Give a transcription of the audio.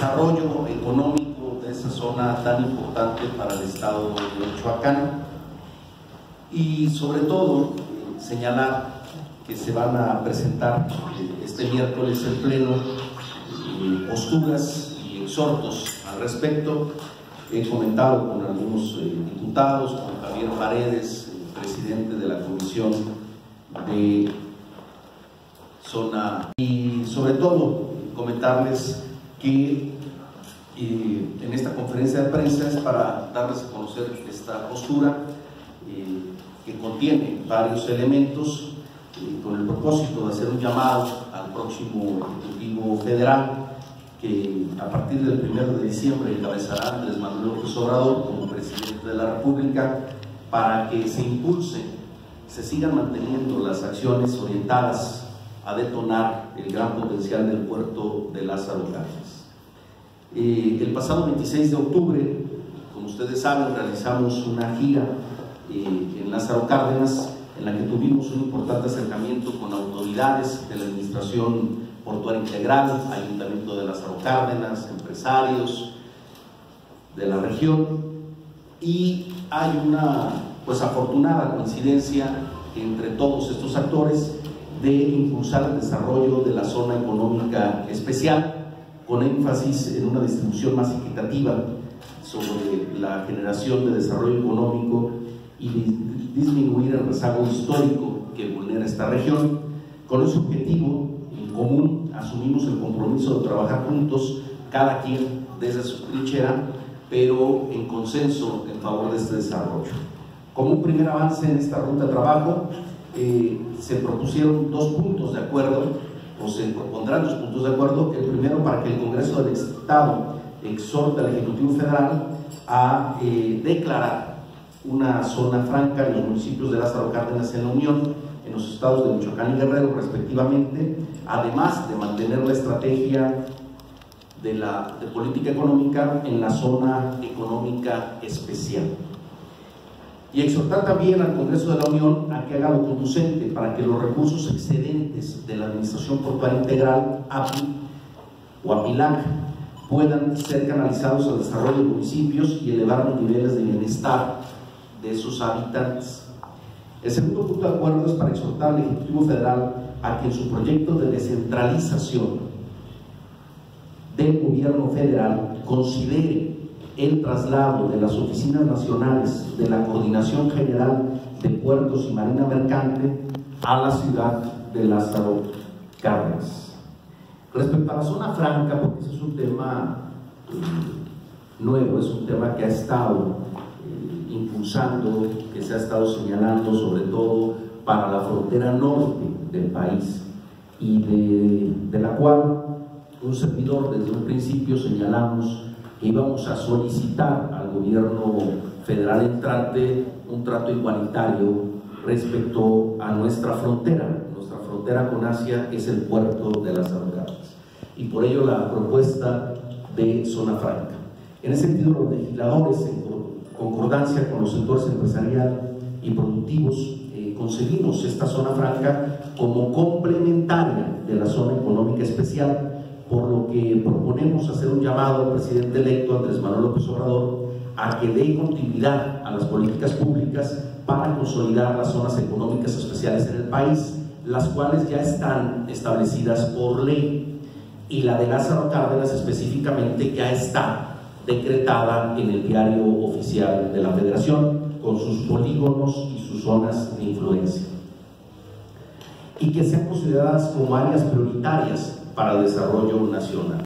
desarrollo económico de esa zona tan importante para el estado de Michoacán y sobre todo eh, señalar que se van a presentar eh, este miércoles en pleno eh, posturas y exhortos al respecto. He comentado con algunos diputados, con Javier Paredes, presidente de la Comisión de Zona, y sobre todo comentarles que en esta conferencia de prensa es para darles a conocer esta postura que contiene varios elementos eh, con el propósito de hacer un llamado al próximo Ejecutivo Federal que a partir del 1 de diciembre encabezará Andrés Manuel López Obrador como presidente de la República para que se impulse, se sigan manteniendo las acciones orientadas a detonar el gran potencial del puerto de Lázaro Cárdenas. El pasado 26 de octubre, como ustedes saben, realizamos una gira eh, en Lázaro Cárdenas, en la que tuvimos un importante acercamiento con autoridades de la Administración Portuaria Integral, Ayuntamiento de Lázaro Cárdenas, empresarios de la región, y hay una pues afortunada coincidencia entre todos estos actores de impulsar el desarrollo de la zona económica especial, con énfasis en una distribución más equitativa sobre la generación de desarrollo económico y disminuir el rezago histórico que vulnera esta región. Con ese objetivo en común asumimos el compromiso de trabajar juntos, cada quien desde su trinchera, pero en consenso en favor de este desarrollo. Como un primer avance en esta ruta de trabajo, eh, se propusieron dos puntos de acuerdo, o se propondrán dos puntos de acuerdo. El primero, para que el Congreso del Estado exhorte al Ejecutivo Federal a eh, declarar una zona franca en los municipios de Lázaro Cárdenas en la Unión, en los estados de Michoacán y Guerrero respectivamente, además de mantener la estrategia de, la, de política económica en la zona económica especial. Y exhortar también al Congreso de la Unión a que haga lo conducente para que los recursos excedentes de la Administración Portuaria Integral, API o APILAC, puedan ser canalizados al desarrollo de municipios y elevar los niveles de bienestar de sus habitantes. El segundo punto de acuerdo es para exhortar al Ejecutivo Federal a que en su proyecto de descentralización del gobierno federal considere el traslado de las oficinas nacionales de la Coordinación General de Puertos y Marina Mercante a la ciudad de Lázaro Cárdenas. Respecto a la zona franca, porque ese es un tema eh, nuevo, es un tema que ha estado impulsando, que se ha estado señalando sobre todo para la frontera norte del país y de, la cual un servidor desde un principio señalamos íbamos a solicitar al gobierno federal entrante un trato igualitario respecto a nuestra frontera. Nuestra frontera con Asia es el puerto de las Arrogadas y por ello la propuesta de zona franca. En ese sentido, los legisladores, en concordancia con los sectores empresarial y productivos, eh, esta zona franca como complementaria de la zona económica especial, por lo que proponemos hacer un llamado al presidente electo Andrés Manuel López Obrador a que dé continuidad a las políticas públicas para consolidar las zonas económicas especiales en el país, las cuales ya están establecidas por ley. Y la de Lázaro Cárdenas específicamente ya está decretada en el diario oficial de la Federación con sus polígonos y sus zonas de influencia. Y que sean consideradas como áreas prioritarias para desarrollo nacional.